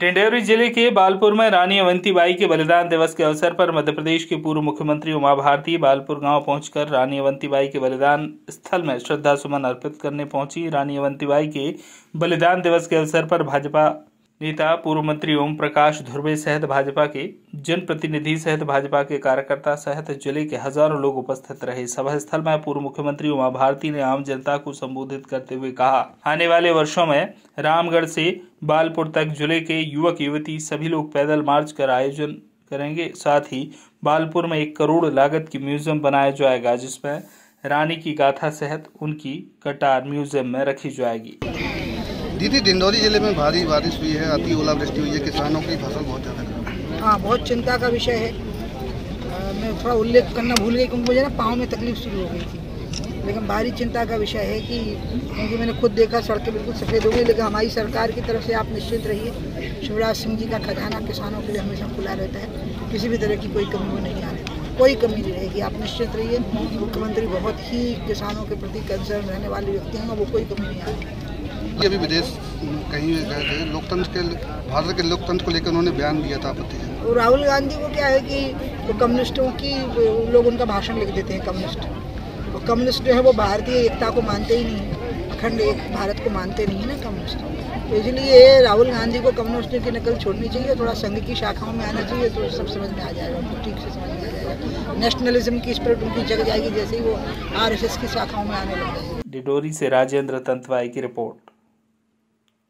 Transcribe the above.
टिंडेरी ज़िले के बालपुर में रानी अवंतीबाई के बलिदान दिवस के अवसर पर मध्य प्रदेश की पूर्व मुख्यमंत्री उमा भारती बालपुर गाँव पहुंचकर रानी अवंतीबाई के बलिदान स्थल में श्रद्धा सुमन अर्पित करने पहुँची। रानी अवंतीबाई के बलिदान दिवस के अवसर पर भाजपा नेता, पूर्व मंत्री ओम प्रकाश, धुर्वे सहित भाजपा के जनप्रतिनिधि सहित भाजपा के कार्यकर्ता सहित ज़िले के हज़ारों लोग उपस्थित रहे। सभा स्थल में पूर्व मुख्यमंत्री उमा भारती ने आम जनता को संबोधित करते हुए कहा, आने वाले वर्षों में रामगढ़ से बालपुर तक ज़िले के युवक, युवती सभी लोग पैदल मार्च कर आयोजन करेंगे। साथ ही बालपुर में एक करोड़ लागत की म्यूज़ियम बनाया जाएगा, जिसमें रानी की गाथा सहित उनकी कटार म्यूज़ियम में रखी जाएगी। दीदी डिंडौरी ज़िले में भारी बारिश हुई है अति ओलावृष्टि हुई है किसानों की फ़सल बहुत ज़्यादा खराब हाँ। बहुत चिंता का विषय है। आ, मैं थोड़ा उल्लेख करना भूल गई क्योंकि मुझे ना पाँव में तकलीफ़ शुरू हो गई थी। लेकिन भारी चिंता का विषय है कि क्योंकि मैंने खुद देखा सड़कें बिल्कुल सफ़ेद हो गई लेकिन हमारी सरकार की तरफ़ से आप निश्चित रहिए शिवराज सिंह जी का खजाना किसानों के लिए हमेशा खुला रहता है। किसी भी तरह की कोई कमी वो नहीं आ रही कोई कमी नहीं रहेगी। आप निश्चित रहिए मुख्यमंत्री बहुत ही किसानों के प्रति कंसर्न रहने वाले व्यक्ति हैं और वो कोई कमी नहीं आएगी ये अभी विदेश कहीं गए थे लोकतंत्र के भारत के लोकतंत्र को लेकर उन्होंने बयान दिया था आपत्ति राहुल गांधी को क्या है कि वो कम्युनिस्टों की लोग उनका भाषण लिख देते हैं कम्युनिस्ट। वो कम्युनिस्ट जो है वो भारतीय एकता को मानते ही नहीं अखंड एक भारत को मानते नहीं है ना कम्युनिस्ट। तो इसलिए राहुल गांधी को कम्युनिस्ट की नकल छोड़नी चाहिए थोड़ा संघ की शाखाओं में आना चाहिए तो सब समझ में आ जाएगा उनको ठीक से समझ में आ जाएगा। नेशनलिज्म की स्पिरिट उनकी जग जाएगी जैसे ही वो आरएसएस की शाखाओं में आने लग जाएगी। डिडोरी से राजेंद्र तंतवाई की रिपोर्ट।